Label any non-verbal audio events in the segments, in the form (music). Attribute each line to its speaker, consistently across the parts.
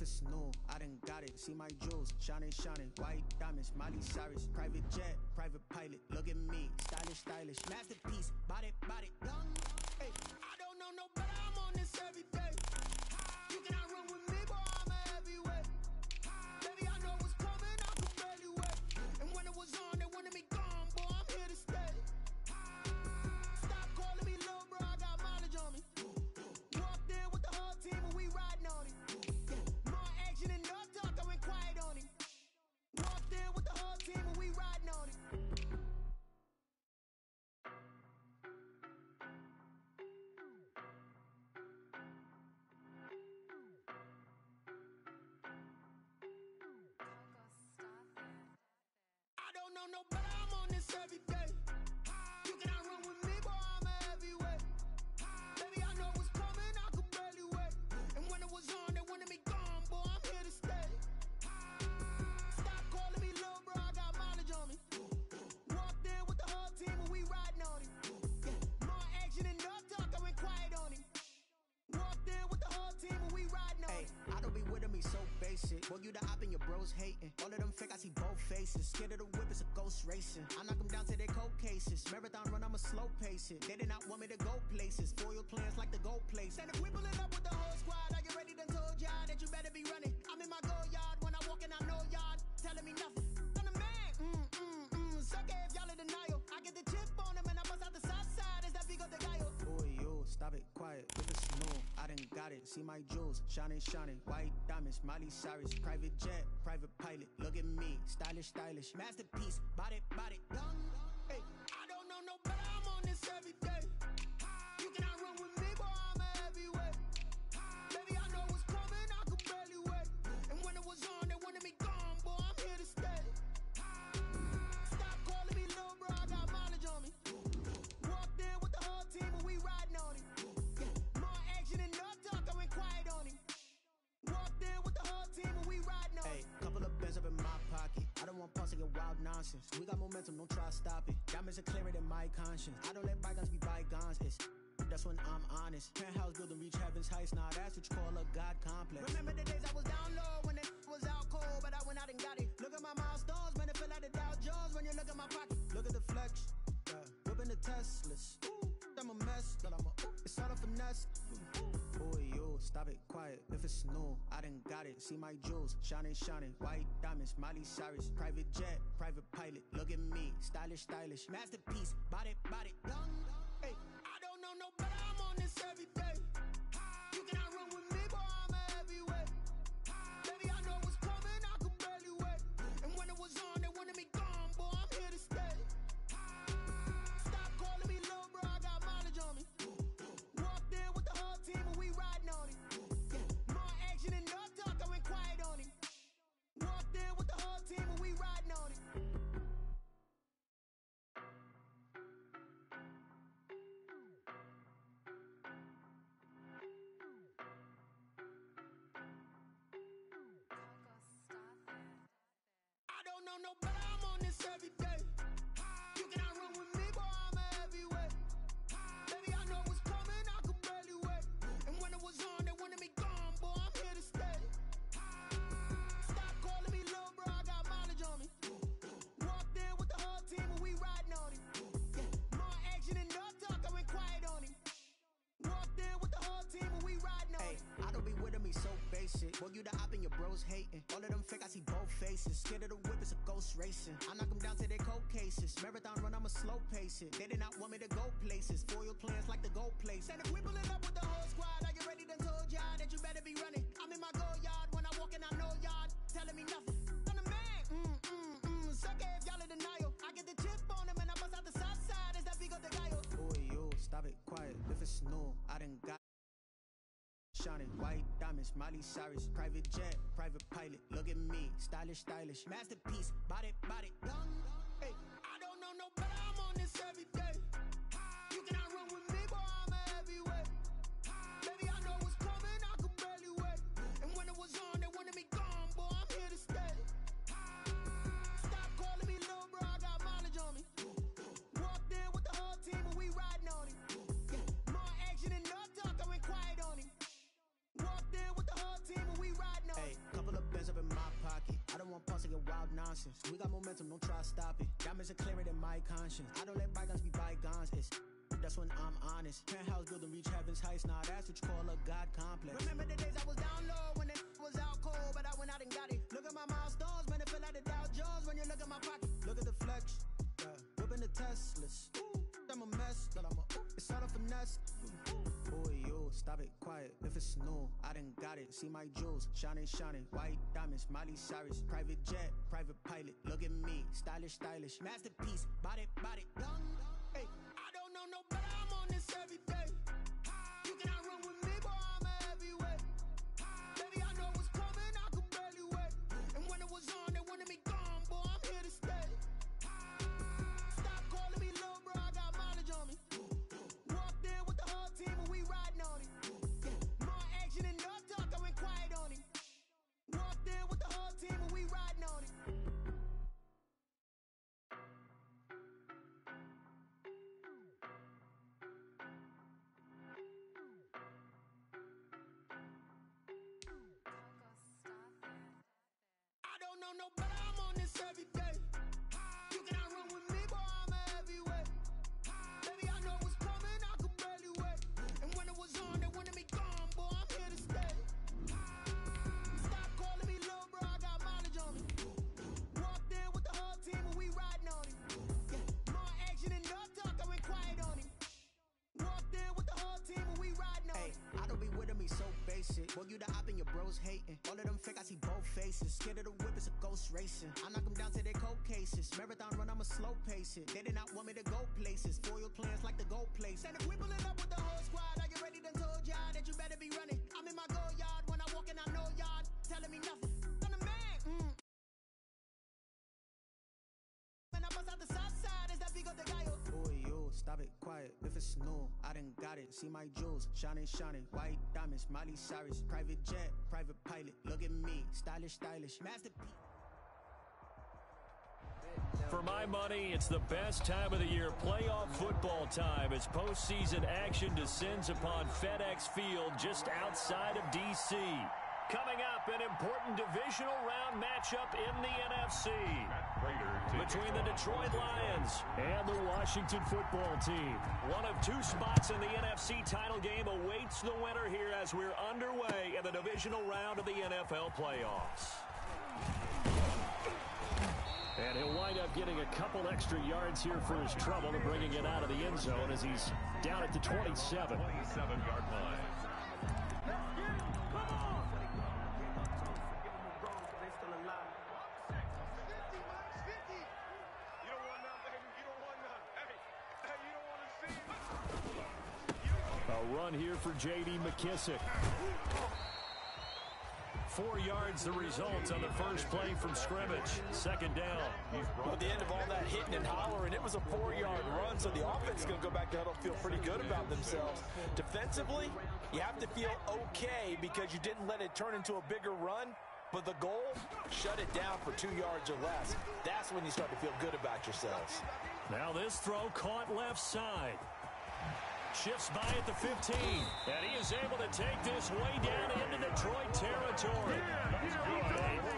Speaker 1: if it's new. I done got it. See my jewels, shining, shining. White diamonds, Miley Cyrus. Private jet, private pilot. Look at me, stylish, stylish. Masterpiece, body, body. Young, hey. I don't know no. I'm on this every day. Boy, you the op and your bros hating. All of them fake, I see both faces. Scared of the whip, it's a ghost racing. I knock them down to their cold cases. Marathon run, I'ma slow pace it. They did not want me to go places. Foil plans like the gold place. And if we pulling up with the whole squad, are you ready? Done told y'all that you better be running. Got it. See my jewels, shining, shining. White diamonds, Miley Cyrus. Private jet, private pilot. Look at me, stylish, stylish. Masterpiece, body, body. Young, hey. Pulse to get wild nonsense. We got momentum, don't try to stop it. Diamonds are clearer than my conscience. I don't let bygones be bygones. It's that's when I'm honest. Penthouse building reach heaven's heights. Now that's what you call a God complex. Remember the days I was down low when it was out cold, but I went out and got it. Look at my milestones, man, it feel like the Dow Jones when you look at my pocket. Look at the flex, yeah. whipping the Teslas. Ooh, I'm a mess, but I'm a. Ooh, it's all a finesse. Ooh, yo, stop it, quiet. If it's new, I done got it. See my jewels, shining, shining. White diamonds, Miley Cyrus. Private jet, private pilot. Look at me, stylish, stylish. Masterpiece, body, body. Young, hey. I don't know no. I'm on this every day. Every day. So basic. Boy, you the op and your bros hating. All of them fake, I see both faces. Scared of the whip, it's a ghost racing. I knock them down to their cold cases. Marathon run, I'ma slow pace it. They did not want me to go places. Foil plans like the gold place. And if we pulling up with the whole squad, are you ready? Done told y'all that you better be running. I'm in my go yard when I walk in, I know y'all telling me nothing. I'm the man, mm, mm, mm. Suck it if y'all in denial. I get the chip on them and I bust out the south side. Is that Vigo de Gallo? Boy, yo, stop it, quiet. If it's new, I done got shining. White diamonds, Miley Cyrus. Private jet, private pilot. Look at me, stylish, stylish. Masterpiece, body, body. Young, nonsense. We got momentum, don't try to stop it. Diamonds are clearer than my conscience. I don't let bygones be bygones. It's that's when I'm honest. Penthouse building reach heaven's heights. Now that's what you call a God complex. Remember the days I was down low when it was out cold, but I went out and got it. Look at my milestones, man. It feel like the Dow Jones when you look at my pocket. Look at the flex. Yeah. Whipping the Teslas. Ooh, I'm a mess, but I'm a. Ooh, it's all a finesse. Boy, stop it, quiet. If it's new, I done got it. See my jewels, shining, shining. White diamonds, Miley Cyrus. Private jet, private pilot. Look at me, stylish, stylish. Masterpiece, body, body. Done. Hey, basic. Boy, you the op and your bros hating. All of them fake, I see both faces. Scared of the whip, it's a ghost racing. I knock them down to their cold cases. Marathon run, I'ma slow pace it. They did not want me to go places. Foil plans like the gold place. And if we pulling up with the whole squad, are you ready? Done told y'all that you better be running. I'm in my go yard when I walk in, I know y'all telling me nothing. It. See my jewels, shining, shining. White diamonds, Miley Cyrus. Private jet, private pilot. Look at me, stylish, stylish. Masterpiece.
Speaker 2: For my money, it's the best time of the year, playoff football time, as postseason action descends upon FedEx Field just outside of D.C. Coming up, an important divisional round matchup in the NFC between the Detroit Lions and the Washington football team. One of two spots in the NFC title game awaits the winner here as we're underway in the divisional round of the NFL playoffs. And he'll wind up getting a couple extra yards here for his trouble and bringing it out of the end zone as he's down at the 27.
Speaker 3: 27-yard line.
Speaker 2: Run here for J.D. McKissick. Four yards the result on the first play from scrimmage. Second down.
Speaker 4: Well, at the end of all that hitting and hollering, it was a four-yard run, so the offense is going to go back to huddle feel pretty good about themselves. Defensively, you have to feel okay because you didn't let it turn into a bigger run, but the goal, shut it down for two yards or less. That's when you start to feel good about yourselves.
Speaker 2: Now this throw caught left side. Shifts by at the 15. And he is able to take this way down into Detroit territory. A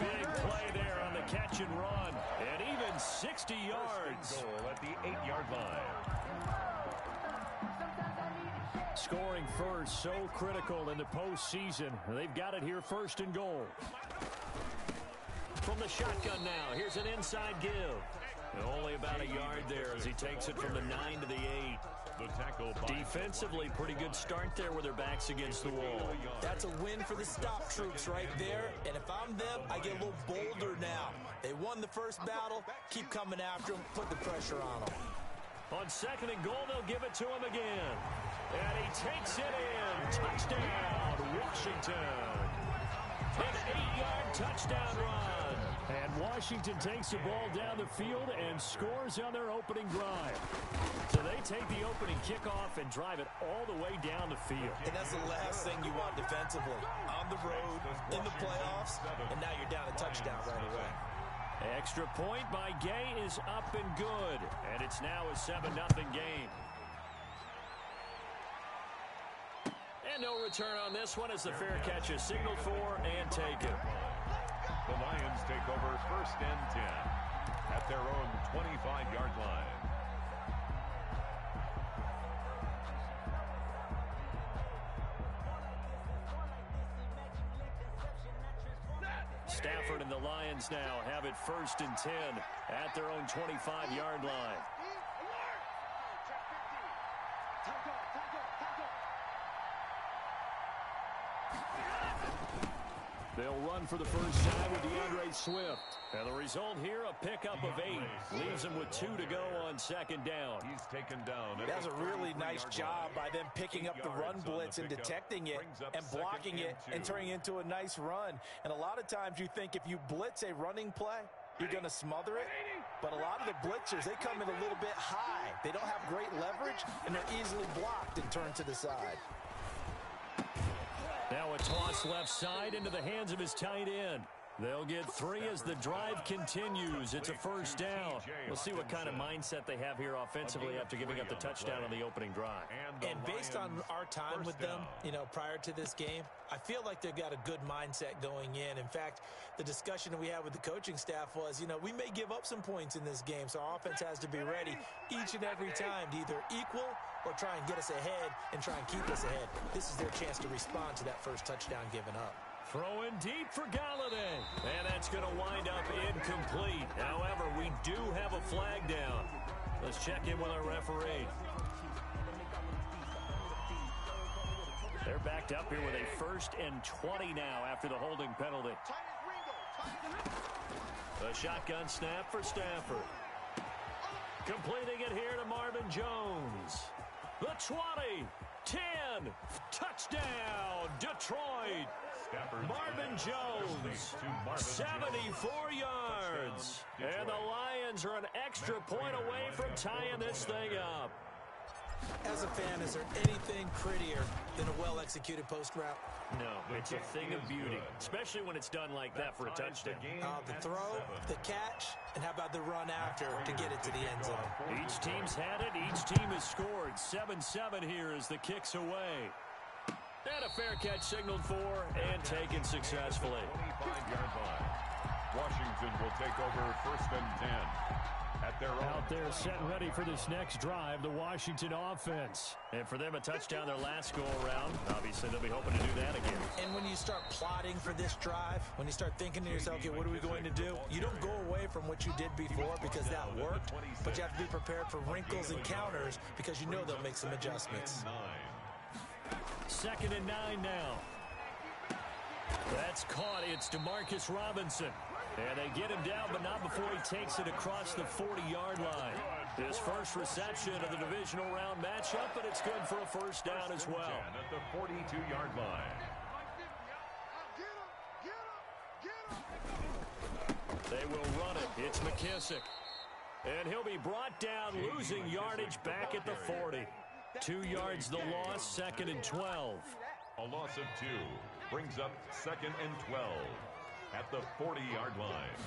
Speaker 2: big play there on the catch and run. And even 60 yards.
Speaker 3: Goal at the eight-yard line.
Speaker 2: Scoring first, so critical in the postseason. They've got it here first and goal. From the shotgun now, here's an inside give. And only about a yard there as he takes it from the 9 to the 8.
Speaker 3: The tackle by
Speaker 2: Defensively, pretty good start there with their backs against the wall.
Speaker 4: That's a win for the stop troops right there. And if I'm them, I get a little bolder now. They won the first battle. Keep coming after them. Put the pressure on them.
Speaker 2: On second and goal, they'll give it to him again. And he takes it in. Touchdown, Washington. An eight-yard touchdown run. And Washington takes the ball down the field and scores on their opening drive. So they take the opening kickoff and drive it all the way down the field.
Speaker 4: And that's the last thing you want defensively. On the road, in the playoffs, and now you're down a touchdown right away.
Speaker 2: Extra point by Gay is up and good. And it's now a 7-0 game. And no return on this one as the fair catch is signaled for and taken.
Speaker 3: The Lions take over first and 10 at their own 25-yard line.
Speaker 2: Stafford and the Lions now have it first and 10 at their own 25-yard line. They'll run for the first time with DeAndre Swift. And the result here, a pickup of eight. Leaves them with two to go on second down.
Speaker 3: He's taken down. at
Speaker 4: That's a really nice job by them picking up the run
Speaker 3: Yards on the
Speaker 4: blitz and detecting it and blocking it
Speaker 3: and
Speaker 4: and turning it into a nice run. And a lot of times you think if you blitz a running play, you're going to smother it. But a lot of the blitzers, they come in a little bit high. They don't have great leverage, and they're easily blocked and turned to the side.
Speaker 2: Now a toss left side into the hands of his tight end. They'll get three as the drive continues. It's a first down. We'll see what kind of mindset they have here offensively after giving up the touchdown on the opening drive.
Speaker 5: And based on our time with them, you know, prior to this game, I feel like they've got a good mindset going in. In fact, the discussion we had with the coaching staff was, you know, we may give up some points in this game, so our offense has to be ready each and every time to either equal or try and get us ahead and try and keep us ahead. This is their chance to respond to that first touchdown given up.
Speaker 2: Throwing deep for Golladay. And that's going to wind up incomplete. However, we do have a flag down. Let's check in with our referee. They're backed up here with a first and 20 now after the holding penalty. A shotgun snap for Stafford. Completing it here to Marvin Jones. The 20, 10, touchdown, Detroit.
Speaker 3: Stafford's
Speaker 2: Marvin
Speaker 3: pass
Speaker 2: Jones,
Speaker 3: to Marvin
Speaker 2: 74
Speaker 3: Jones.
Speaker 2: yards.
Speaker 3: Touchdown,
Speaker 2: And the Lions are an extra
Speaker 3: Matt
Speaker 2: point
Speaker 3: Prater
Speaker 2: away from tying this thing
Speaker 3: after.
Speaker 2: up.
Speaker 5: As a fan, is there anything prettier than a well-executed post route?
Speaker 2: No, it's a thing of beauty, especially when it's done like that for a
Speaker 3: ties the
Speaker 2: touchdown.
Speaker 5: Uh, the throw,
Speaker 3: seven.
Speaker 5: the catch, and how about the run after to get it to the end zone?
Speaker 2: Each team's had it. Each team has scored. 7-7 here as the kick's away. And a fair catch signaled for and taken successfully.
Speaker 3: 25-yard line. Washington will take over first and 10 at their own.
Speaker 2: Out there set and ready for this next drive, the Washington offense. And for them, a touchdown their last go-around. Obviously, they'll be hoping to do that again.
Speaker 5: And when you start plotting for this drive, when you start thinking to yourself, okay, what are we going to do? You don't go away from what you did before because that worked, but you have to be prepared for wrinkles and counters because you know they'll make some adjustments.
Speaker 2: Second and nine now. That's caught. It's Demarcus Robinson. And they get him down, but not before he takes it across the 40-yard line. His first reception of the divisional round matchup, but it's good for a first down as well.
Speaker 3: at the 42-yard line.
Speaker 2: They will run it. It's McKissick. And he'll be brought down, losing yardage back at the 40. Two yards the loss, second and 12.
Speaker 3: A loss of two brings up second and 12 at the 40-yard line.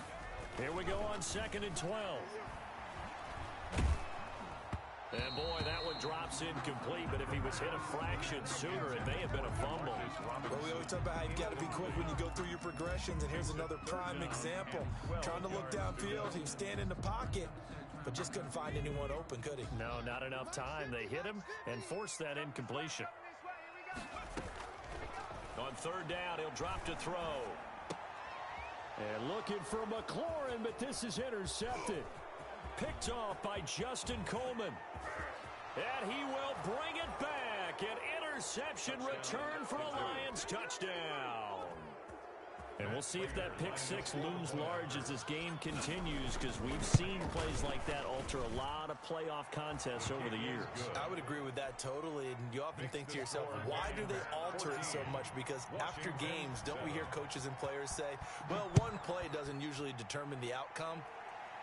Speaker 2: Here we go on second and 12. And boy, that one drops incomplete, but if he was hit a fraction sooner, it may have been a fumble.
Speaker 5: Well, we always talk about how you've got to be quick when you go through your progressions, and here's another prime example. Trying to look downfield, he was standing in the pocket, but just couldn't find anyone open, could he?
Speaker 2: No, not enough time. They hit him and forced that incompletion. On third down, he'll drop to throw. And looking for McLaurin, but this is intercepted. Picked off by Justin Coleman. And he will bring it back. An interception return for a Lions touchdown. We'll see if that pick six looms large as this game continues because we've seen plays like that alter a lot of playoff contests over the years.
Speaker 5: I would agree with that totally. And you often think to yourself, why do they alter it so much? Because after games, don't we hear coaches and players say, well, one play doesn't usually determine the outcome.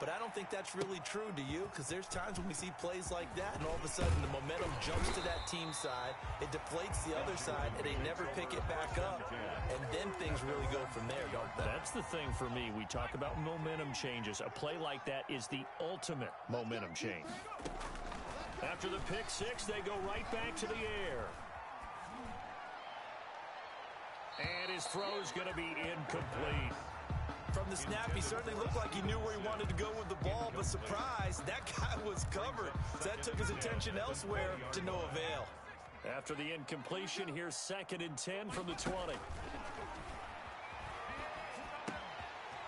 Speaker 5: But I don't think that's really true, do you? Because there's times when we see plays like that, and all of a sudden the momentum jumps to that team side, it deflates the other side, and they never pick it back up. And then things really go from there, don't they?
Speaker 2: That's the thing for me. We talk about momentum changes. A play like that is the ultimate momentum change. After the pick six, they go right back to the air. And his throw's going to be incomplete.
Speaker 5: From the snap, he certainly looked like he knew where he wanted to go with the ball, but surprise, that guy (laughs) was covered. That took his attention elsewhere to no avail.
Speaker 2: After the incompletion, here's second and 10 from the 20.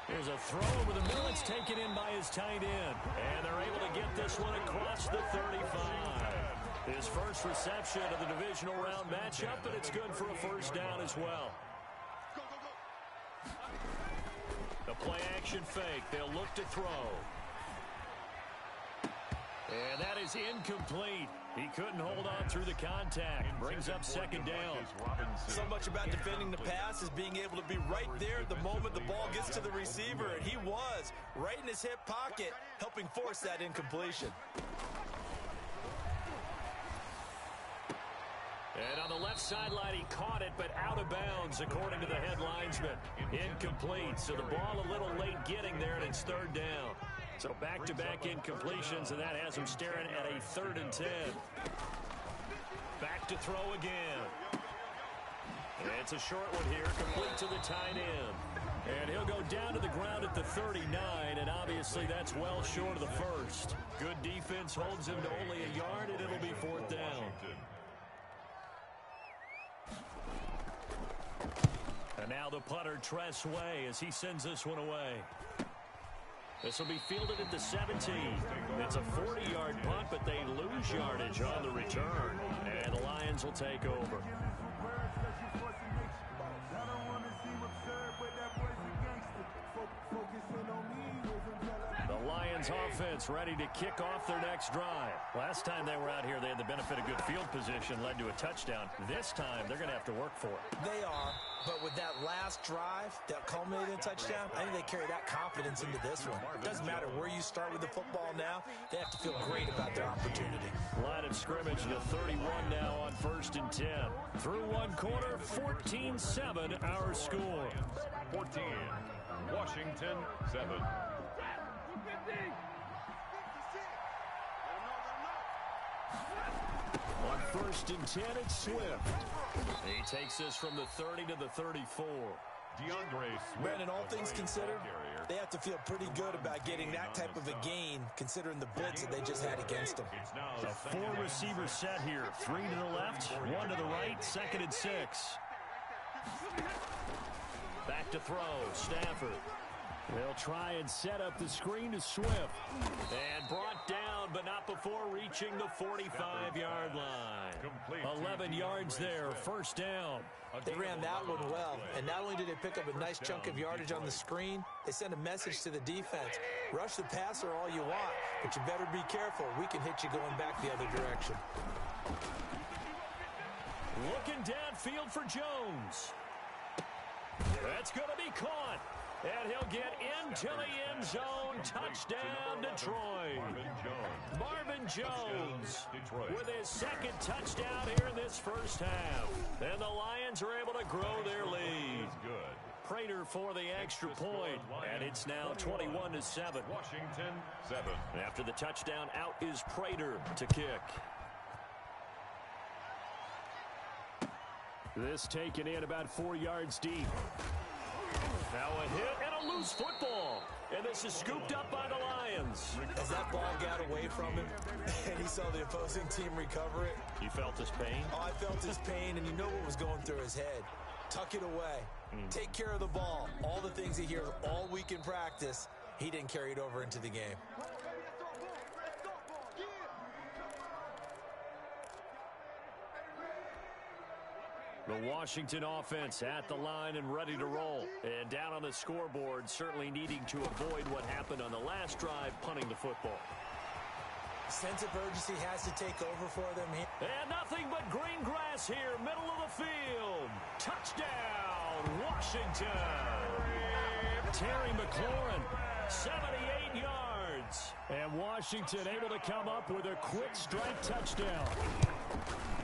Speaker 2: Here's a throw over the middle. It's taken in by his tight end. And they're able to get this one across the 35. His first reception of the divisional round matchup, but it's good for a first down as well. Play action fake. They'll look to throw. And that is incomplete. He couldn't hold on through the contact. Brings up second down.
Speaker 5: So much about defending the pass is being able to be right there at the moment the ball gets to the receiver, and he was right in his hip pocket, helping force that incompletion.
Speaker 2: And on the left sideline, he caught it, but out of bounds, according to the head linesman. Incomplete, so the ball a little late getting there, and it's third down. So back-to-back -back incompletions, and that has him staring at a third and ten. Back to throw again. And it's a short one here, complete to the tight end. And he'll go down to the ground at the 39, and obviously that's well short of the first. Good defense holds him to only a yard, and it'll be fourth down. And now the putter, Tress Way, as he sends this one away. This will be fielded at the 17. It's a 40-yard punt, but they lose yardage on the return. And the Lions will take over. Lions offense ready to kick off their next drive. Last time they were out here, they had the benefit of good field position, led to a touchdown. This time, they're going to have to work for it.
Speaker 5: They are, but with that last drive that culminated in a touchdown, I think they carry that confidence into this one. It doesn't matter where you start with the football now, they have to feel great about their opportunity.
Speaker 2: Line of scrimmage to 31 now on first and 10. Through one quarter, 14-7 our score.
Speaker 3: 14, Washington 7.
Speaker 2: On first and 10, it's Swift. He takes this from the 30 to the 34.
Speaker 3: DeAndre Swift.
Speaker 5: Brandon, all things considered, they have to feel pretty good about getting that type of a gain, considering the blitz that they just had against them.
Speaker 2: A four-receiver set here. Three to the left, one to the right, second and six. Back to throw, Stafford. They'll try and set up the screen to Swift. And brought down, but not before reaching the 45-yard line. 11 yards there, first down.
Speaker 5: They ran that one well, and not only did they pick up a nice chunk of yardage on the screen, they sent a message to the defense. Rush the passer all you want, but you better be careful. We can hit you going back the other direction.
Speaker 2: Looking downfield for Jones. That's going to be caught. And he'll get into the end zone. Touchdown, Detroit. Marvin Jones with his second touchdown here in this first half. And the Lions are able to grow their lead. Prater for the extra point, and it's now 21 to 7.
Speaker 3: Washington 7.
Speaker 2: After the touchdown, out is Prater to kick. This taken in about four yards deep. Now a hit and a loose football. And this is scooped up by the Lions.
Speaker 5: As that ball got away from him (laughs) and he saw the opposing team recover it.
Speaker 2: You felt his pain?
Speaker 5: Oh, I felt his pain, and you know what was going through his head. Tuck it away. Hmm. Take care of the ball. All the things he hears all week in practice, he didn't carry it over into the game.
Speaker 2: The Washington offense at the line and ready to roll. And down on the scoreboard, certainly needing to avoid what happened on the last drive, punting the football.
Speaker 5: Sense of urgency has to take over for them here.
Speaker 2: And nothing but green grass here, middle of the field. Touchdown, Washington. Terry McLaurin, 78 yards. And Washington able to come up with a quick strike touchdown.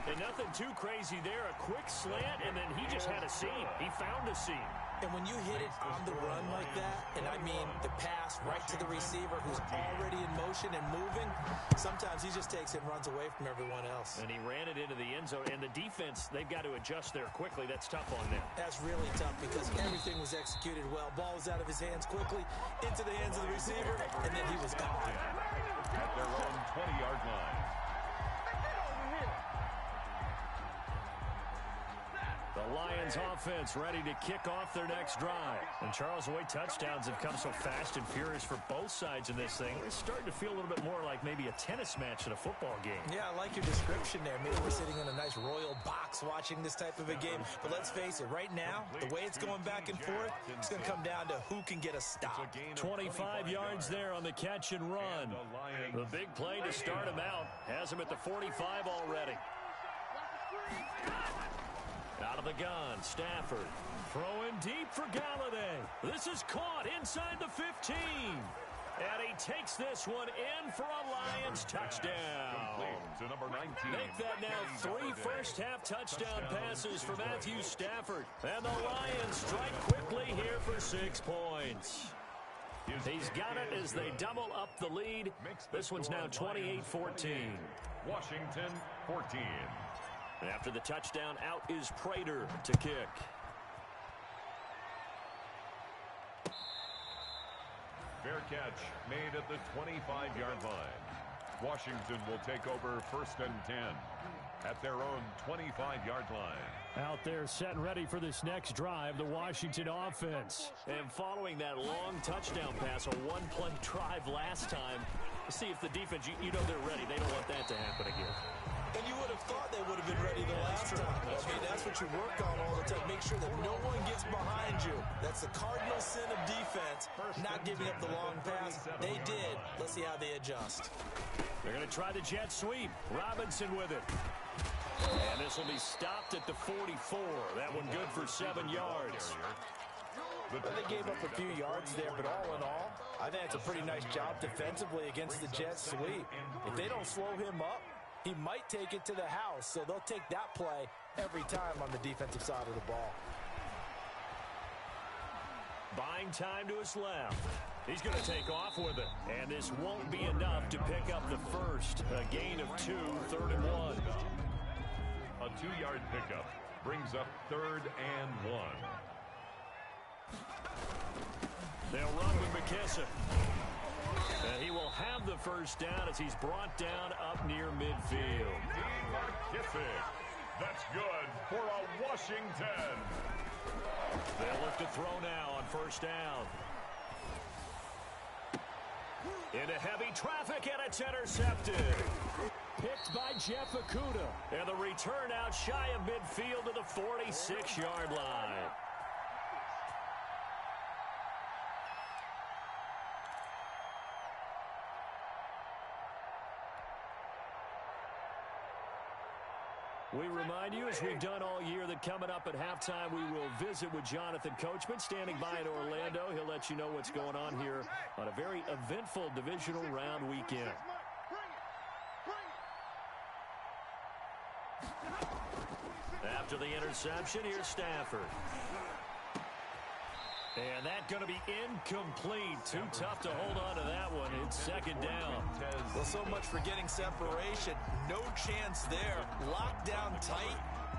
Speaker 2: And nothing too crazy there. A quick slant, and then he just had a seam. He found a seam.
Speaker 5: And when you hit it on the run like that, and I mean the pass right to the receiver who's already in motion and moving, sometimes he just takes it and runs away from everyone else.
Speaker 2: And he ran it into the end zone. And the defense, they've got to adjust there quickly. That's tough on them.
Speaker 5: That's really tough because everything was executed well. Ball was out of his hands quickly, into the hands of the receiver, and then he was gone.
Speaker 3: At their own 20-yard line.
Speaker 2: The Lions offense ready to kick off their next drive. And Charles, the way touchdowns have come so fast and furious for both sides in this thing, it's starting to feel a little bit more like maybe a tennis match in a football game.
Speaker 5: Yeah, I like your description there. Maybe we're sitting in a nice royal box watching this type of a game. But let's face it, right now, the way it's going back and forth, it's going to come down to who can get a stop.
Speaker 2: 25 yards there on the catch and run. The big play to start him out has him at the 45 already. Out of the gun, Stafford. Throwing deep for Golladay. This is caught inside the 15. And he takes this one in for a Lions touchdown.
Speaker 3: To number 19.
Speaker 2: Make that now three first-half touchdown passes for Matthew Stafford. And the Lions strike quickly here for six points. He's got it as they double up the lead. This one's now 28-14.
Speaker 3: Washington 14.
Speaker 2: After the touchdown, out is Prater to kick.
Speaker 3: Fair catch made at the 25-yard line. Washington will take over first and 10 at their own 25-yard line.
Speaker 2: Out there set and ready for this next drive, the Washington offense. And following that long touchdown pass, a one-play drive last time, see if the defense, you, you know they're ready. They don't want that to happen again.
Speaker 5: And you would have thought they would have been ready the last time. I mean, that's what you work on all the time. Make sure that no one gets behind you. That's the cardinal sin of defense, not giving up the long pass. They did. Let's see how they adjust.
Speaker 2: They're going to try the jet sweep. Robinson with it. And this will be stopped at the 44. That one good for seven yards.
Speaker 5: Well, they gave up a few yards there, but all in all, I think it's a pretty nice job defensively against the jet sweep. If they don't slow him up, he might take it to the house, so they'll take that play every time on the defensive side of the ball.
Speaker 2: Buying time to his left. He's going to take off with it. And this won't be enough to pick up the first. A gain of two, third and one.
Speaker 3: A two-yard pickup brings up third and one.
Speaker 2: They'll run with McKissick. And he will have the first down as he's brought down up near midfield.
Speaker 3: Dean McKissick. That's good for a Washington.
Speaker 2: They'll look to throw now on first down. Into heavy traffic, and it's intercepted. Picked by Jeff Okudah. And the return out shy of midfield to the 46-yard line. We remind you, as we've done all year, that coming up at halftime, we will visit with Jonathan Coachman, standing by in Orlando. He'll let you know what's going on here on a very eventful divisional round weekend. After the interception, here's Stafford. And that going to be incomplete. Too tough to hold on to that one. It's second down.
Speaker 5: Well, so much for getting separation. No chance there. Locked down tight,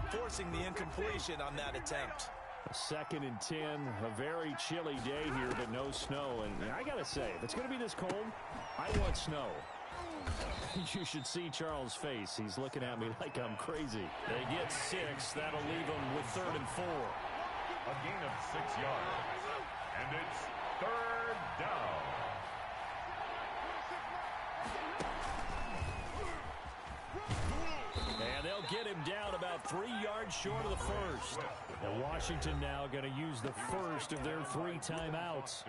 Speaker 5: forcing the incompletion on that attempt.
Speaker 2: Second and 10, a very chilly day here, but no snow. And I got to say, if it's going to be this cold, I want snow. (laughs) You should see Charles' face. He's looking at me (laughs) like I'm crazy. They get six. That'll leave them with third and four.
Speaker 3: A gain of six yards. And it's third down.
Speaker 2: And they'll get him down about three yards short of the first. And Washington now going to use the first of their three timeouts.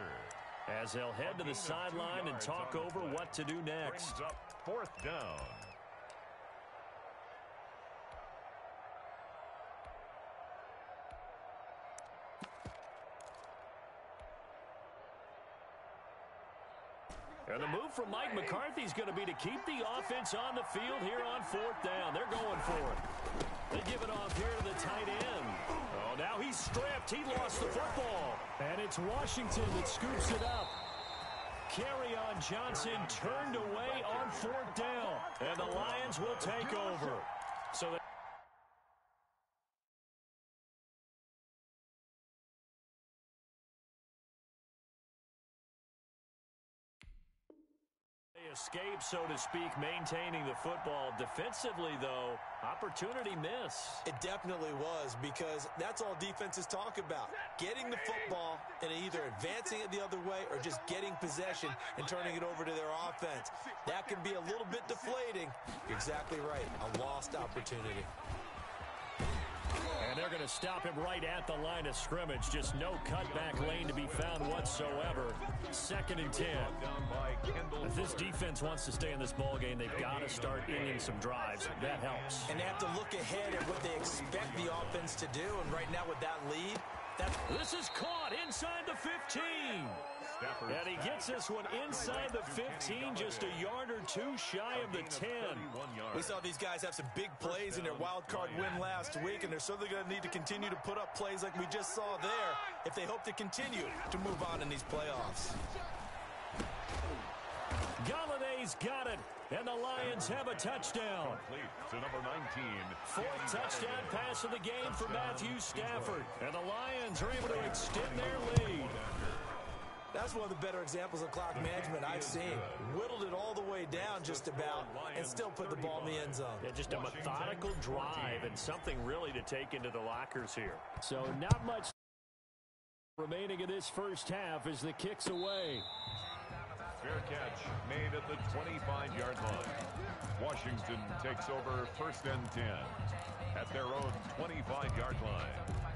Speaker 2: As they'll head to the sideline and talk over what to do next.
Speaker 3: Fourth down.
Speaker 2: And the move from Mike McCarthy is going to be to keep the offense on the field here on fourth down. They're going for it. They give it off here to the tight end. Oh, now he's strapped. He lost the football. And it's Washington that scoops it up. Kerryon Johnson turned away on fourth down. And the Lions will take over. So they escape, so to speak, maintaining the football. Defensively, though, opportunity miss.
Speaker 5: It definitely was because that's all defenses talk about. Getting the football and either advancing it the other way or just getting possession and turning it over to their offense. That can be a little bit deflating. Exactly right. A lost opportunity.
Speaker 2: They're going to stop him right at the line of scrimmage. Just no cutback lane to be found whatsoever. Second and 10.
Speaker 3: Down by Kendall
Speaker 2: If this defense wants to stay in this ball game, they've got to start ending some drives. That helps.
Speaker 5: And they have to look ahead at what they expect the offense to do. And right now with that lead, that's
Speaker 2: This is caught inside the 15.
Speaker 3: Stafford
Speaker 2: And he gets this one inside the 15, just a yard or two shy of the 10.
Speaker 5: We saw these guys have some big plays in their wild card win last week, and they're certainly going to need to continue to put up plays like we just saw there if they hope to continue to move on in these playoffs.
Speaker 2: Golladay's got it, and the Lions have a touchdown.
Speaker 3: Complete to number 19.
Speaker 2: Fourth touchdown pass of the game for Matthew Stafford. And the Lions are able to extend their lead.
Speaker 5: That's one of the better examples of clock management I've seen. Whittled it all the way down just about and still put the ball in the end zone.
Speaker 2: Yeah, just a methodical drive and something really to take into the lockers here. So not much remaining in this first half as the kick's away.
Speaker 3: Fair catch made at the 25-yard line. Washington takes over first and 10 at their own 25-yard line.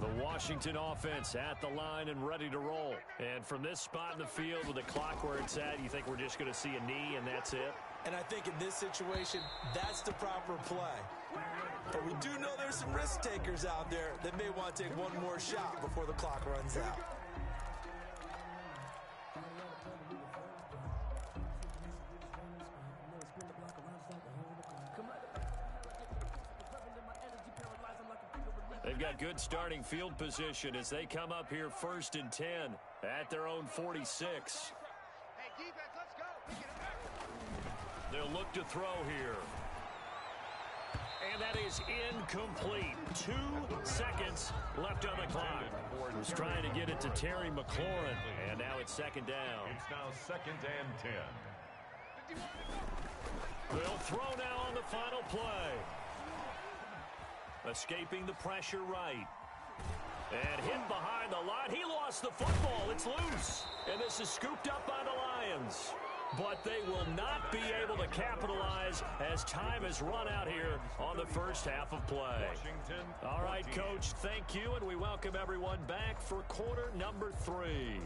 Speaker 2: The Washington offense at the line and ready to roll. And from this spot in the field with the clock where it's at, you think we're just going to see a knee and that's it?
Speaker 5: And I think in this situation, that's the proper play. But we do know there's some risk takers out there that may want to take one more shot before the clock runs out.
Speaker 2: They've got good starting field position as they come up here first and 10 at their own 46. They'll look to throw here. And that is incomplete. Two seconds left on the clock. Was trying to get it to Terry McLaurin. And now it's second down.
Speaker 3: It's now second and 10.
Speaker 2: They'll throw now on the final play. Escaping the pressure right. And hit behind the line. He lost the football. It's loose. And this is scooped up by the Lions. But they will not be able to capitalize as time has run out here on the first half of play. All right,
Speaker 3: 14.
Speaker 2: Coach, thank you, and we welcome everyone back for quarter number three.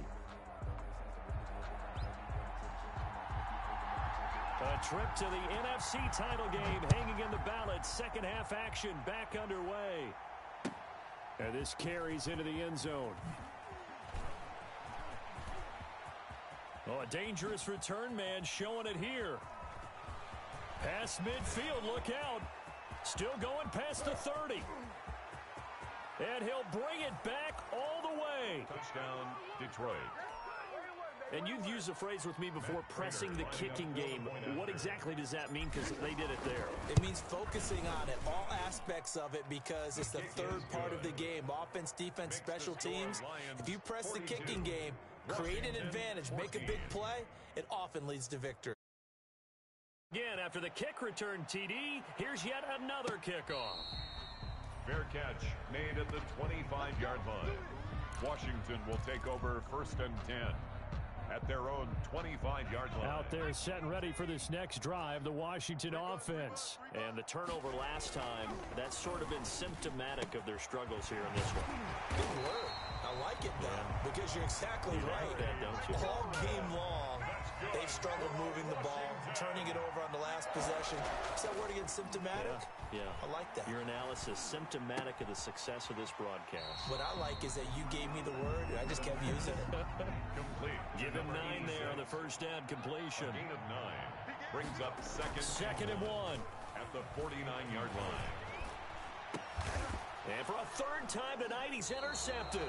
Speaker 2: Trip to the NFC title game hanging in the balance. Second half action back underway. And this carries into the end zone. Oh, a dangerous return man showing it here. Past midfield, look out. Still going past the 30. And he'll bring it back all the way.
Speaker 3: Touchdown, Detroit.
Speaker 2: And you've used the phrase with me before, pressing the kicking game. What exactly does that mean? Because they did it there.
Speaker 5: It means focusing on it, all aspects of it, because it's the third part of the game. Offense, defense, special teams. If you press the kicking game, create an advantage, make a big play, it often leads to victory.
Speaker 2: Again, after the kick return TD, here's yet another kickoff.
Speaker 3: Fair catch made at the 25-yard line. Washington will take over first and 10 at their own 25-yard line.
Speaker 2: Out there set and ready for this next drive, the Washington offense. And the turnover last time, that's sort of been symptomatic of their struggles here in this one.
Speaker 5: Good word. I like it, though, because you're exactly
Speaker 2: You like
Speaker 5: right.
Speaker 2: that, don't you?
Speaker 5: All game long, they've struggled moving the ball, turning it over on the last possession. Is that word again, symptomatic?
Speaker 2: Yeah.
Speaker 5: I like that.
Speaker 2: Your analysis symptomatic of the success of this broadcast.
Speaker 5: What I like is that you gave me the word, and I just kept using it. (laughs)
Speaker 3: Complete.
Speaker 2: Give him nine there on the first down completion.
Speaker 3: Gain of nine. Brings up second
Speaker 2: Second and one.
Speaker 3: at the 49-yard line.
Speaker 2: And for a third time tonight, he's intercepted.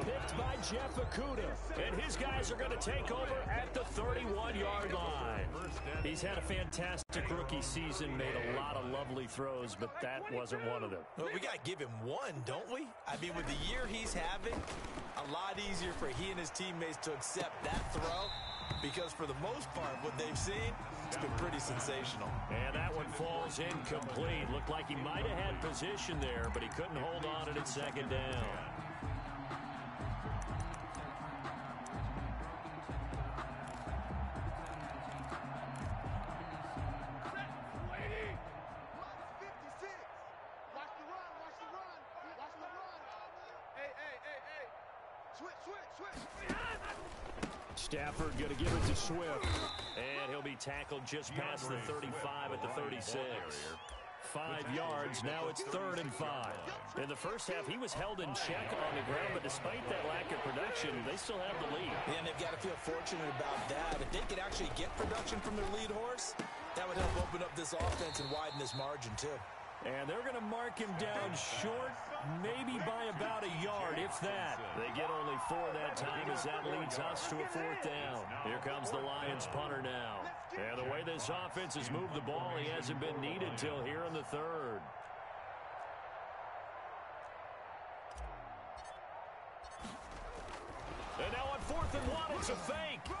Speaker 2: Picked by Jeff Okudah. And his guys are going to take over at the 31-yard line. He's had a fantastic rookie season, made a lot of lovely throws, but that wasn't one of them.
Speaker 5: Well, we got to give him one, don't we? I mean, with the year he's having, a lot easier for he and his teammates to accept that throw because for the most part, what they've seen, it's been pretty sensational.
Speaker 2: And that one falls incomplete. Looked like he might have had position there, but he couldn't hold on it at second down. Stafford going to give it to Swift. And he'll be tackled just past the 35 at the 36. Five yards, now it's third and five. In the first half, he was held in check on the ground, but despite that lack of production, they still have the lead.
Speaker 5: And they've got to feel fortunate about that. If they could actually get production from their lead horse, that would help open up this offense and widen this margin, too.
Speaker 2: And they're going to mark him down short, maybe by about a yard, if that. They get only four that time as that leads us to a fourth down. Here comes the Lions punter now. And the way this offense has moved the ball, he hasn't been needed till here in the third. And now on fourth and one, it's a fake.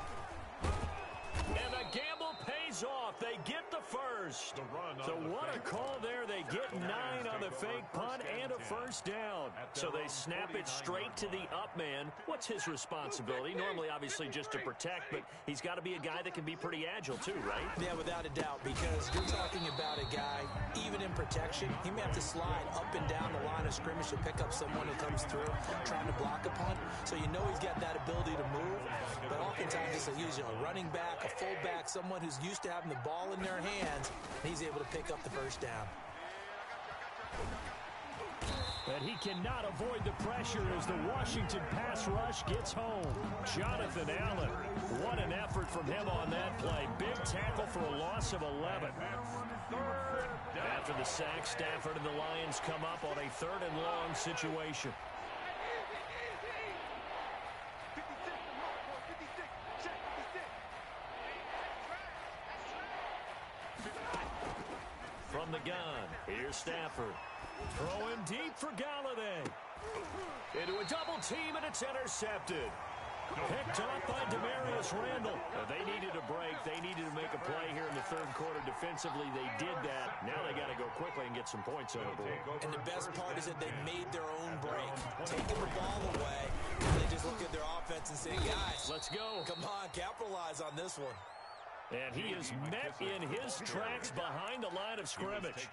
Speaker 2: And the gamble pays off. They get the first. So what a call there. They get nine on the fake punt and a first down. So they snap it straight to the up man. What's his responsibility? Normally, obviously, just to protect, but he's got to be a guy that can be pretty agile too, right?
Speaker 5: Yeah, without a doubt, because you're talking about a guy, even in protection, he may have to slide up and down the line of scrimmage to pick up someone who comes through trying to block a punt. So you know he's got that ability to move, but oftentimes it's a, usually a running back, a fullback, someone who's used to having the ball in their hands, and he's able to pick up the first down.
Speaker 2: But he cannot avoid the pressure as the Washington pass rush gets home. Jonathan Allen, what an effort from him on that play. Big tackle for a loss of 11. After the sack, Stafford and the Lions come up on a third and long situation. From the gun, here's Stafford. Throwing deep for Golladay. Into a double team, and it's intercepted. Picked up by Damarious Randall. They needed a break. They needed to make a play here in the third quarter. Defensively, they did that. Now they got to go quickly and get some points on the board.
Speaker 5: And the best part is that they made their own break, taking the ball away. And they just look at their offense and say, guys,
Speaker 2: Let's go.
Speaker 5: come on, capitalize on this one.
Speaker 2: And he is met in his tracks behind the line of scrimmage.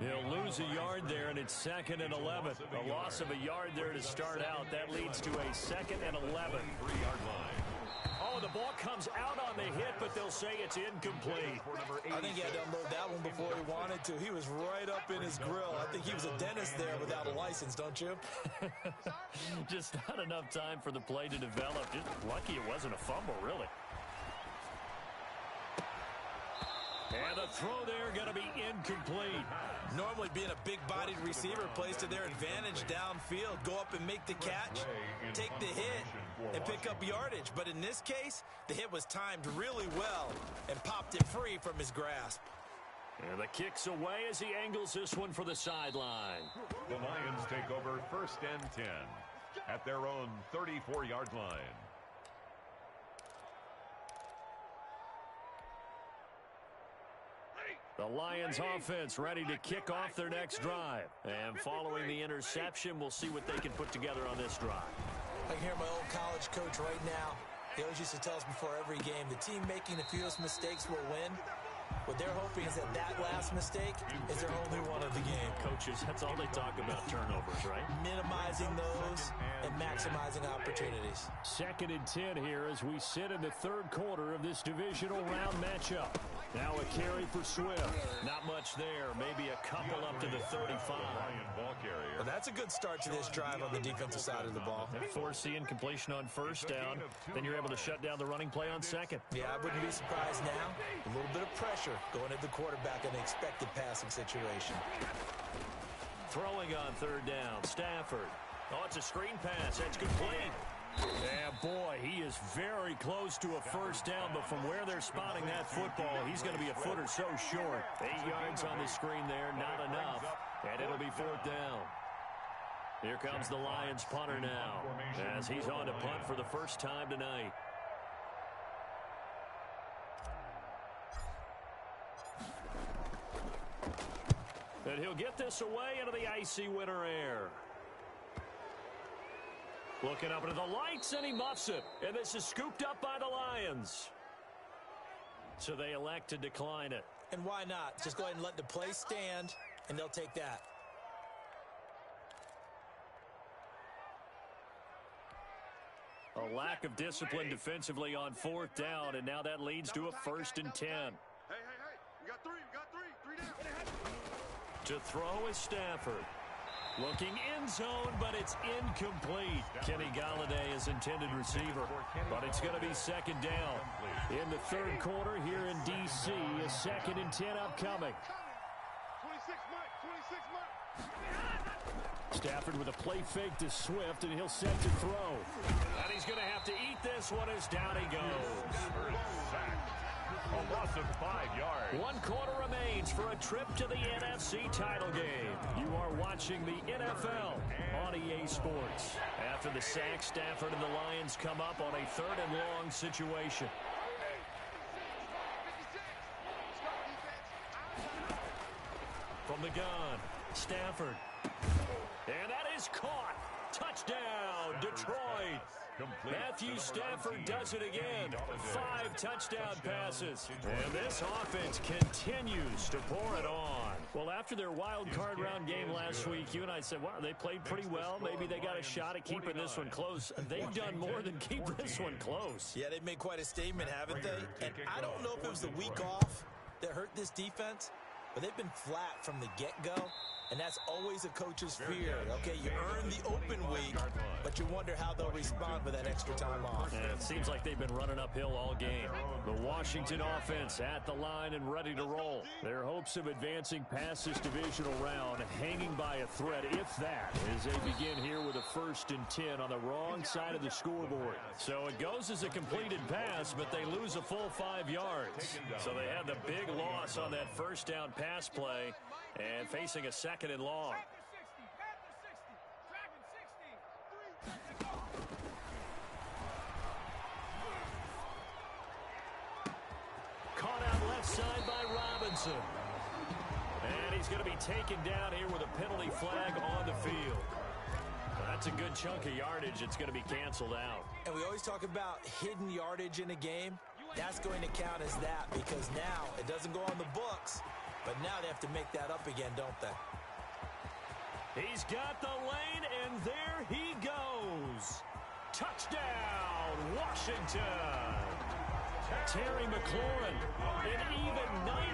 Speaker 2: He'll lose a yard there, and it's second and 11. A loss of a yard there to start out. That leads to a second and 11. Oh, the ball comes out on the hit, but they'll say it's incomplete.
Speaker 5: I think he had to unload that one before he wanted to. He was right up in his grill. I think he was a dentist there without a license, don't you? (laughs)
Speaker 2: Just not enough time for the play to develop. Just lucky it wasn't a fumble, really. And the throw there going to be incomplete.
Speaker 5: Normally being a big-bodied receiver plays to their advantage downfield. Go up and make the catch, take the hit, and pick up yardage. But in this case, the hit was timed really well and popped it free from his grasp.
Speaker 2: And the kick's away as he angles this one for the sideline.
Speaker 3: The Lions take over first and 10 at their own 34-yard line.
Speaker 2: The Lions offense ready to kick off their next drive. And following the interception, we'll see what they can put together on this drive.
Speaker 5: I can hear my old college coach right now. He always used to tell us before every game, the team making the fewest mistakes will win. What they're hoping is that that last mistake is their only one of the game.
Speaker 2: Coaches, that's all they talk about, turnovers, right?
Speaker 5: Minimizing those and maximizing opportunities.
Speaker 2: Second and 10 here as we sit in the third quarter of this divisional round matchup. Now a carry for Swift. Not much there. Maybe a couple up to the 35.
Speaker 3: Lion.
Speaker 5: But that's a good start to this drive on the defensive side of the ball.
Speaker 2: Foreseeing completion on first down. Then you're able to shut down the running play on second.
Speaker 5: Yeah, I wouldn't be surprised now. A little bit of pressure going at the quarterback in an expected passing situation.
Speaker 2: Throwing on third down, Stafford. Oh, it's a screen pass. That's complete. Yeah, boy, he is very close to a first down, but from where they're spotting that football, he's going to be a foot or so short. Eight yards on the screen there, not enough, and it'll be fourth down. Here comes the Lions punter now, as he's on to punt for the first time tonight. And he'll get this away into the icy winter air. Looking up into the lights, and he muffs it. And this is scooped up by the Lions. So they elect to decline it.
Speaker 5: And why not? Just go ahead and let the play stand, and they'll take that.
Speaker 2: A lack of discipline defensively on fourth down, and now that leads to a first and ten.
Speaker 6: Hey, hey, hey. We got three. We got three. Three down.
Speaker 2: To throw is Stafford. Looking in zone, but it's incomplete. Kenny Golladay is intended receiver, but it's going to be second down. In the third quarter here in D.C., a second and ten upcoming.
Speaker 6: 26 Mike. 26 Mike.
Speaker 2: Stafford with a play fake to Swift, and he'll set to throw. And he's going to have to eat this one as down he goes.
Speaker 3: A loss of five yards.
Speaker 2: One quarter remains for a trip to the NFC title game. You are watching the NFL on EA Sports. After the sack, Stafford and the Lions come up on a third and long situation. From the gun, Stafford. And that is caught. Touchdown, Detroit.
Speaker 3: Complete
Speaker 2: Matthew Stafford does it again. Five touchdown passes. And this offense continues to pour it on. Well, after their wild card round game last week, you and I said, wow, they played pretty well. Maybe they got a shot at keeping this one close. They've done more than keep this one close.
Speaker 5: Yeah, they've made quite a statement, haven't they? And I don't know if it was the week off that hurt this defense, but they've been flat from the get-go, and that's always a coach's fear. Okay, you earn the open week, but you wonder how they'll respond with that extra time off.
Speaker 2: And it seems like they've been running uphill all game. The Washington offense at the line and ready to roll. Their hopes of advancing past this divisional round hanging by a thread, if that, as they begin here with a first and 10 on the wrong side of the scoreboard. So it goes as a completed pass, but they lose a full five yards. So they had the big loss on that first down pass play and facing a second and long. Caught out left side by Robinson. And he's going to be taken down here with a penalty flag on the field. That's a good chunk of yardage. It's going to be canceled out.
Speaker 5: And we always talk about hidden yardage in a game. That's going to count as that because now it doesn't go on the books, but now they have to make that up again, don't they?
Speaker 2: He's got the lane, and there he goes. Touchdown, Washington. Terry McLaurin, an even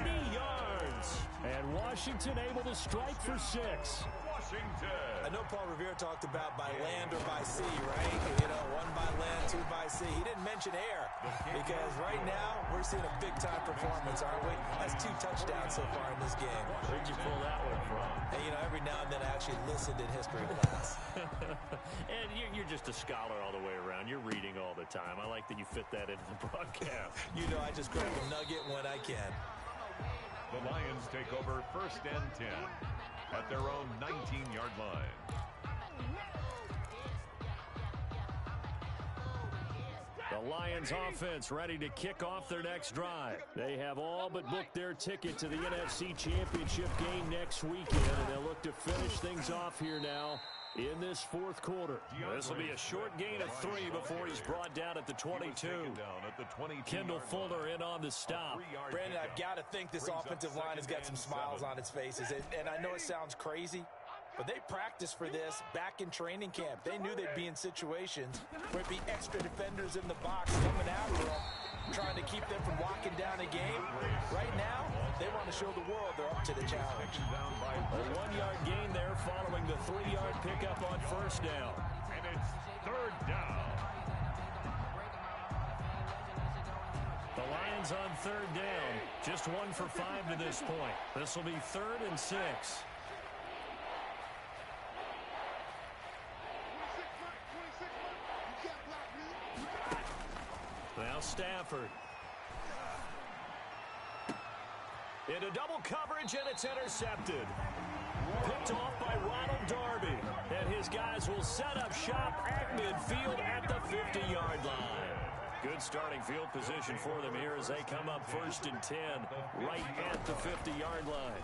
Speaker 2: 90 yards. And Washington able to strike for six.
Speaker 3: Washington.
Speaker 5: I know Paul Revere talked about by land or by sea, right? You know, one by land, two by sea. He didn't mention air because right now we're seeing a big-time performance, aren't we? That's two touchdowns so far in this game.
Speaker 2: Where'd you pull that one from?
Speaker 5: And, you know, every now and then I actually listened in history class. (laughs)
Speaker 2: and you're, you're just a scholar all the way around. You're reading all the time. I like that you fit that into the broadcast. (laughs)
Speaker 5: you know I just grab a nugget when I can.
Speaker 3: The Lions take over first and 10 at their own 19-yard line.
Speaker 2: The Lions offense ready to kick off their next drive. They have all but booked their ticket to the NFC Championship game next weekend, and they'll look to finish things off here now in this fourth quarter. This will be a short gain of three before he's brought down at the 22.
Speaker 3: Taken down at the 22
Speaker 2: Kendall Fuller in on the stop.
Speaker 5: Brandon, I've got to think this offensive line has got some smiles on its faces. And, and I know it sounds crazy, but they practiced for this back in training camp. They knew they'd be in situations where it'd be extra defenders in the box coming after them, trying to keep them from locking down a game. Right now, they want to show the world they're up to the challenge.
Speaker 2: A one-yard gain there following the three-yard pickup on first down.
Speaker 3: and it's third down.
Speaker 2: The Lions on third down. Just one for five to this point. This will be third and six. Now Stafford. Into double coverage, and it's intercepted. Picked off by Ronald Darby. And his guys will set up shop at midfield at the 50-yard line. Good starting field position for them here as they come up first and 10 right at the 50-yard line.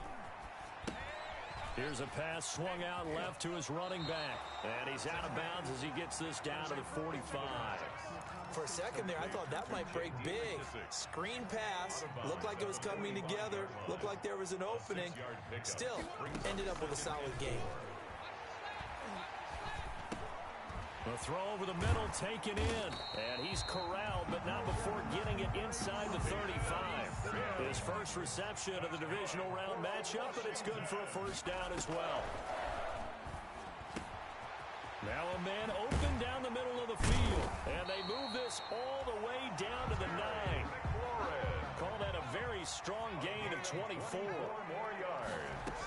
Speaker 2: Here's a pass swung out left to his running back. And he's out of bounds as he gets this down to the 45.
Speaker 5: For a second there, I thought that might break big. Screen pass, looked like it was coming together, looked like there was an opening. Still, ended up with a solid game.
Speaker 2: The throw over the middle taken in. And he's corralled, but not before getting it inside the 35. His first reception of the divisional round matchup, but it's good for a first down as well. Now a man open down the middle of the field. And this all the way down to the 9. Call that a very strong gain of 24.
Speaker 3: More yards.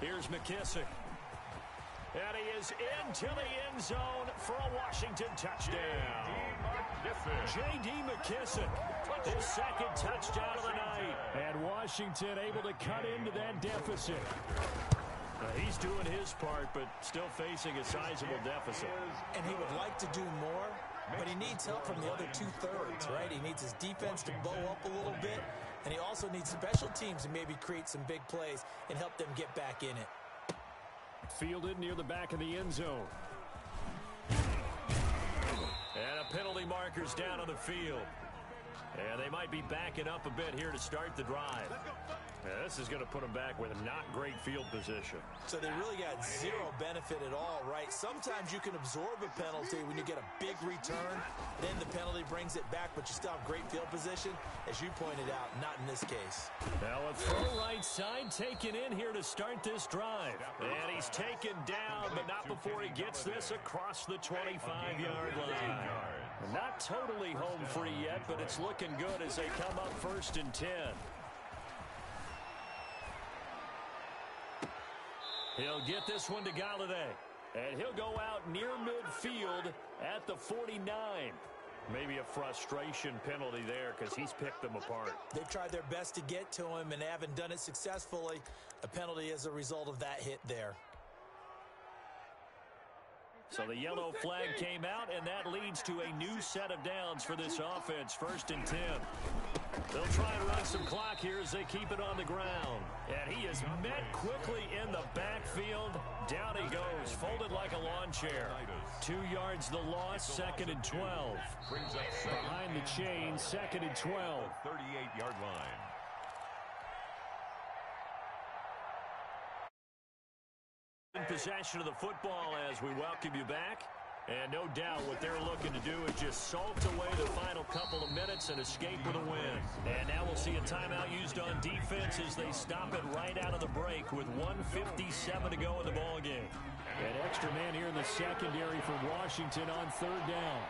Speaker 2: Here's McKissic. And he is into the end zone for a Washington touchdown. J.D. McKissic, his second touchdown of the night. And Washington able to cut into that deficit. Uh, he's doing his part, but still facing a sizable deficit.
Speaker 5: And he would like to do more, but he needs help from the other two-thirds, right? He needs his defense to bow up a little bit, and he also needs special teams to maybe create some big plays and help them get back in it.
Speaker 2: Fielded near the back of the end zone. And a penalty marker's down on the field. And they might be backing up a bit here to start the drive. Yeah, this is going to put them back with a not great field position.
Speaker 5: So they really got zero benefit at all, right? Sometimes you can absorb a penalty when you get a big return, then the penalty brings it back, but you still have great field position. As you pointed out, not in this case.
Speaker 2: Now a throw right side taken in here to start this drive. And he's taken down, but not before he gets this across the 25-yard line. Not totally home free yet, but it's looking good as they come up first and 10. He'll get this one to Golladay. And he'll go out near midfield at the 49. Maybe a frustration penalty there because he's picked them apart.
Speaker 5: They've tried their best to get to him and haven't done it successfully. A penalty as a result of that hit there.
Speaker 2: So the yellow flag came out, and that leads to a new set of downs for this offense, first and 10. They'll try and run some clock here as they keep it on the ground. And he is met quickly in the backfield. Down he goes, folded like a lawn chair. Two yards the loss, second and 12. Behind the chain, second and 12.
Speaker 3: 38-yard line.
Speaker 2: In possession of the football as we welcome you back. And no doubt what they're looking to do is just salt away the final couple of minutes and escape with a win. And now we'll see a timeout used on defense as they stop it right out of the break with 157 to go in the ball game. An extra man here in the secondary for Washington on third down.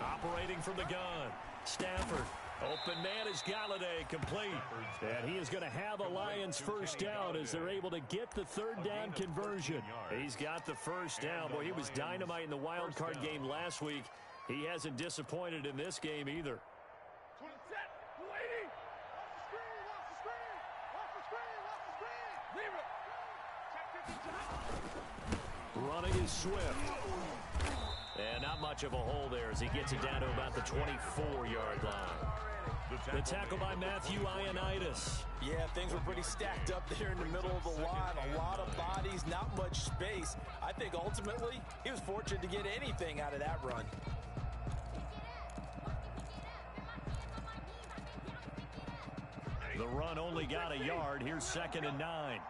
Speaker 2: Operating from the gun. Stafford. Open man is Golladay complete. And he is going to have a Lions first down as they're able to get the third down conversion. He's got the first down. Boy, he was dynamite in the wild card game last week. He hasn't disappointed in this game either. Running is Swift. And not much of a hole there as he gets it down to about the 24-yard line. The tackle by Matthew Ioannidis.
Speaker 5: Yeah, things were pretty stacked up there in the middle of the line. A lot of bodies, not much space. I think ultimately he was fortunate to get anything out of that run.
Speaker 2: The run only got a yard. Here's second and nine.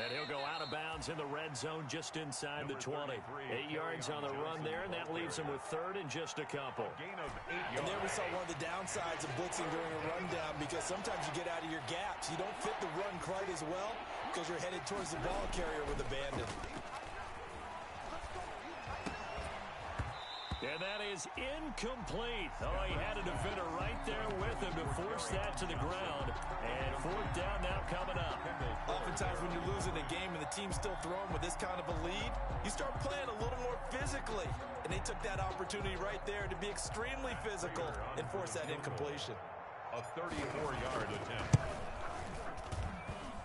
Speaker 2: And he'll go out of bounds in the red zone just inside the 20. Eight yards on the run there, and that leaves him with third and just a couple.
Speaker 3: Gain of eight
Speaker 5: And there we saw one of the downsides of blitzing during a rundown because sometimes you get out of your gaps. You don't fit the run quite as well because you're headed towards the ball carrier with abandon.
Speaker 2: And that is incomplete. Oh, he had a defender right there with him to force that to the ground. And fourth down now coming up.
Speaker 5: Oftentimes when you're losing a game and the team's still throwing with this kind of a lead, you start playing a little more physically. And they took that opportunity right there to be extremely physical and force that incompletion.
Speaker 3: A 34-yard attempt.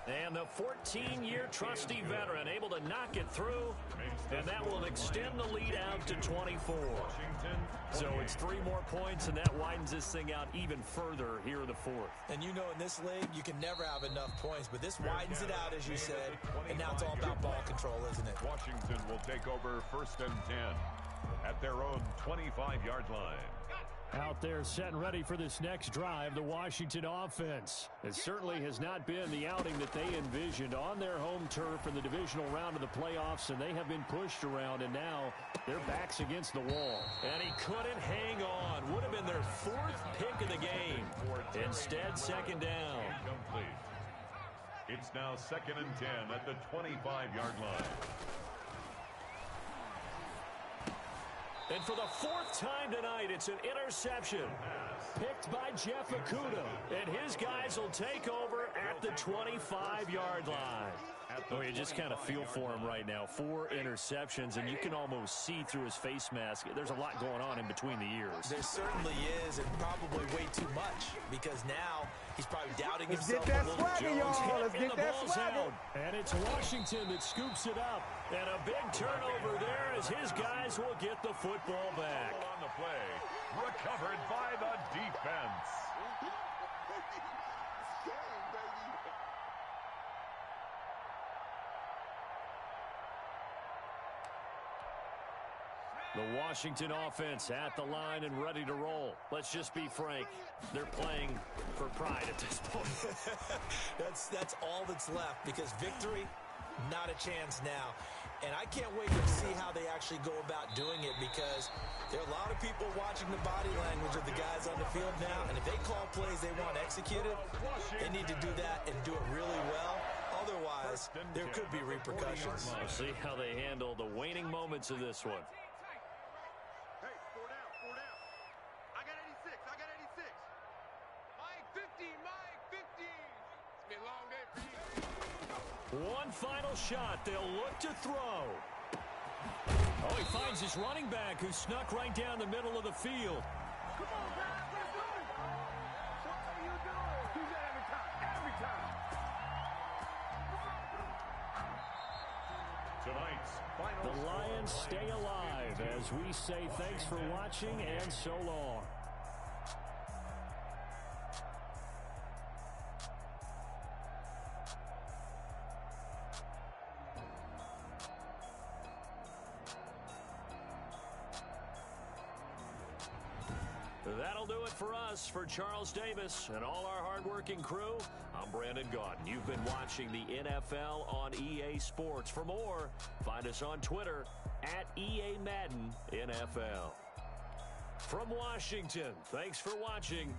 Speaker 2: And the 14-year trusty veteran able to knock it through, and that will extend the lead out to 24. So it's three more points, and that widens this thing out even further here in the fourth.
Speaker 5: And you know in this league, you can never have enough points, but this widens it out, as you said, and now it's all about ball control, isn't it?
Speaker 3: Washington will take over first and 10 at their own 25-yard line.
Speaker 2: Out there set and ready for this next drive, the Washington offense. It certainly has not been the outing that they envisioned on their home turf in the divisional round of the playoffs, and they have been pushed around, and now their backs against the wall. And he couldn't hang on. Would have been their fourth pick of the game. Instead, second down.
Speaker 3: Complete. It's now second and 10 at the 25-yard line.
Speaker 2: And for the fourth time tonight, it's an interception. Picked by Jeff Okudah. And his guys will take over at the 25-yard line. Oh, you just kind of feel for him right now. Four interceptions, and you can almost see through his face mask. There's a lot going on in between the ears.
Speaker 5: There certainly is, and probably way too much, because now he's probably doubting
Speaker 7: Let's
Speaker 5: himself
Speaker 7: get that swagger, y'all. Let's
Speaker 2: and
Speaker 7: get that swagger.
Speaker 2: And it's Washington that scoops it up. And a big turnover there as his guys will get the football back.
Speaker 3: On the play, recovered by the defense.
Speaker 2: The Washington offense at the line and ready to roll. Let's just be frank. They're playing for pride at this point. (laughs)
Speaker 5: that's that's all that's left because victory, not a chance now. And I can't wait to see how they actually go about doing it because there are a lot of people watching the body language of the guys on the field now. And if they call plays they want executed, they need to do that and do it really well. Otherwise, there could be repercussions.
Speaker 2: We'll see how they handle the waning moments of this one.
Speaker 6: Hey, four down, four down. I got 86, I got 86. Mike 50, Mike 50. It's been a long day for you.
Speaker 2: One final shot. They'll look to throw. Oh, he finds his running back who snuck right down the middle of the field.
Speaker 7: Come on, guys, let's do it. So what you doing? Do that every time, every time.
Speaker 3: Tonight's final
Speaker 2: The Lions stay alive as we say thanks for watching and so long. For Charles Davis and all our hardworking crew, I'm Brandon Gaudin. You've been watching the NFL on EA Sports. For more, find us on Twitter at EA Madden NFL. From Washington, thanks for watching.